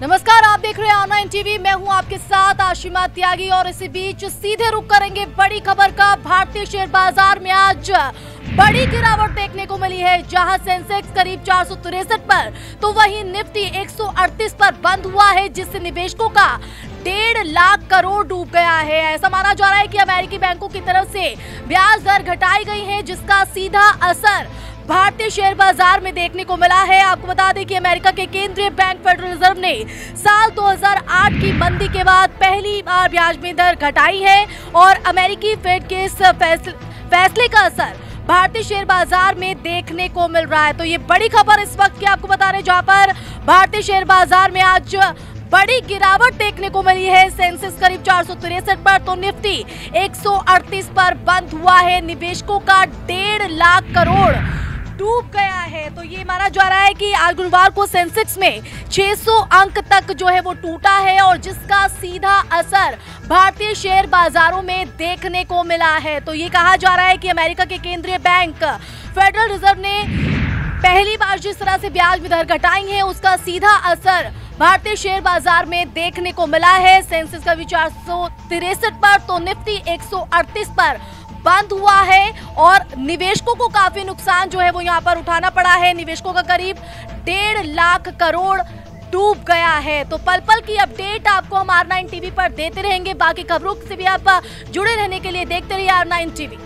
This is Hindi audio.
नमस्कार, आप देख रहे हैं ऑनलाइन टीवी मैं हूँ आपके साथ आशिमा त्यागी और इसी बीच सीधे रुक करेंगे बड़ी खबर का। भारतीय शेयर बाज़ार में आज बड़ी गिरावट देखने को मिली है, जहाँ सेंसेक्स करीब चार पर तो वहीं निफ्टी 138 पर बंद हुआ है, जिससे निवेशकों का डेढ़ लाख करोड़ डूब गया है। ऐसा माना जा रहा है कि अमेरिकी बैंकों की तरफ़ से ब्याज दर घटाई गई है, जिसका सीधा असर भारतीय शेयर बाज़ार में देखने को मिला है। आपको बता दें कि अमेरिका के केंद्रीय बैंक फेडरल रिज़र्व ने साल 2008 की मंदी के बाद पहली बार ब्याज में दर घटाई है और अमेरिकी फेड के इस फैसले, फैसले का असर भारतीय शेयर बाज़ार में देखने को मिल रहा है। तो ये बड़ी खबर इस वक्त की आपको बता रहे जहाँ पर भारतीय शेयर बाज़ार में आज बड़ी गिरावट देखने को मिली है। सेंसेक्स करीब चार पर तो निफ्टी 138 पर बंद हुआ है। निवेशकों का डेढ़ लाख करोड़ डूब गया है। तो ये माना जा रहा है कि आज गुरुवार को सेंसेक्स में 600 अंक तक जो है वो टूटा है और जिसका सीधा असर भारतीय शेयर बाजारों में देखने को मिला है। तो ये कहा जा रहा है कि अमेरिका के केंद्रीय बैंक, फेडरल रिज़र्व ने पहली बार जिस तरह से ब्याज में दर घटाई है, उसका सीधा असर भारतीय शेयर बाज़ार में देखने को मिला है। सेंसेक्स का भी चार पर तो निफ्टी 138 पर बंद हुआ है और निवेशकों को काफ़ी नुकसान जो है वो यहाँ पर उठाना पड़ा है। निवेशकों का करीब डेढ़ लाख करोड़ डूब गया है। तो पल पल की अपडेट आपको हम आर नाइन टीवी पर देते रहेंगे। बाकी खबरों से भी आप जुड़े रहने के लिए देखते रहिए आर नाइन टीवी